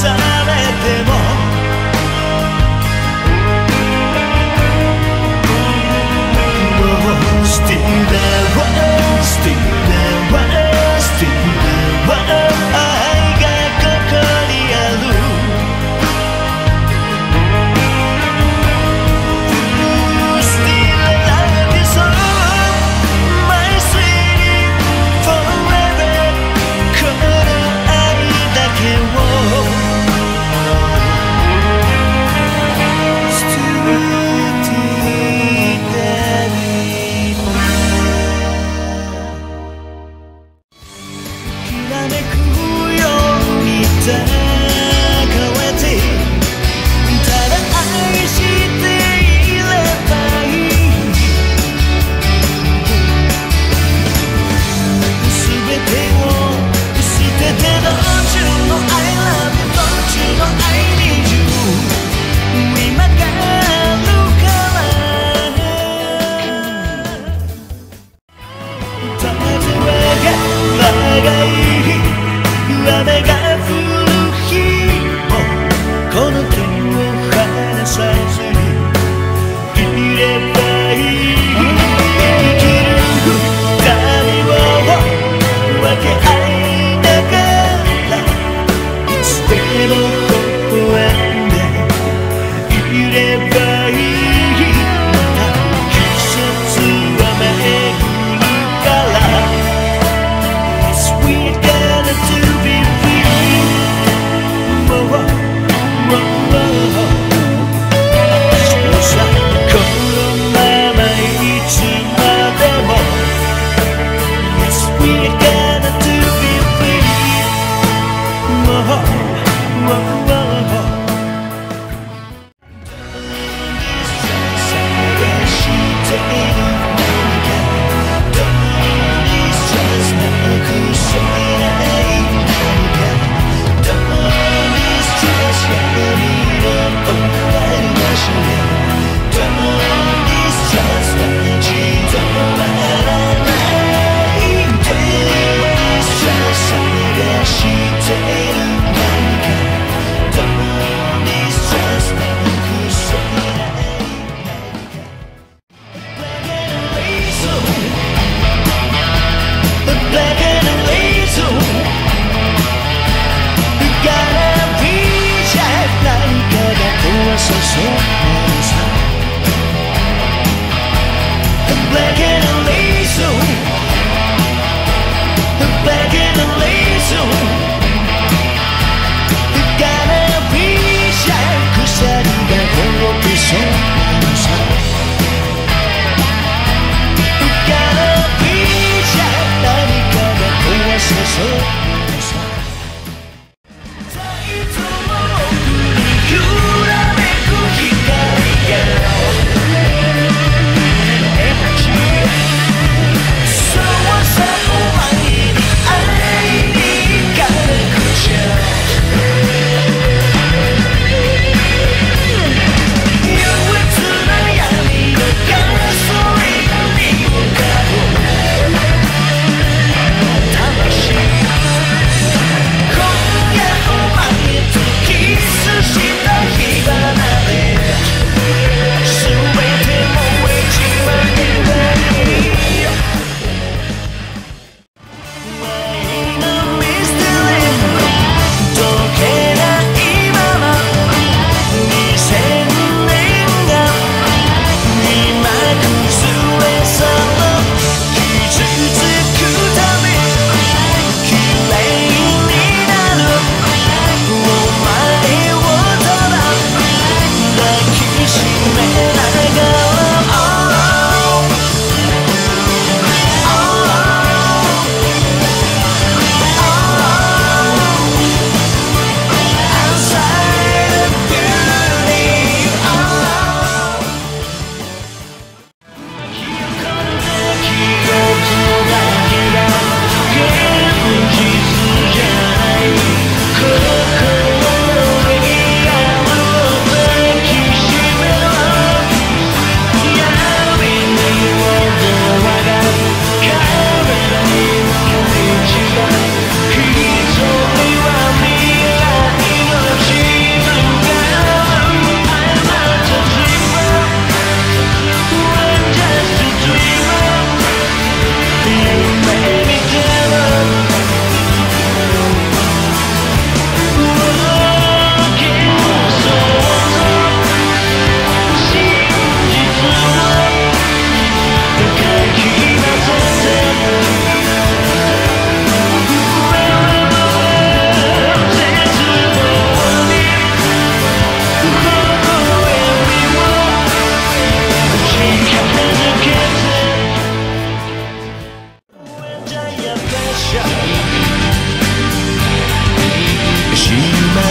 passar.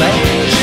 face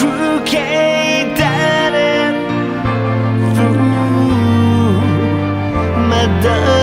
who Duh!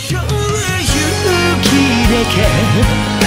勇気だけ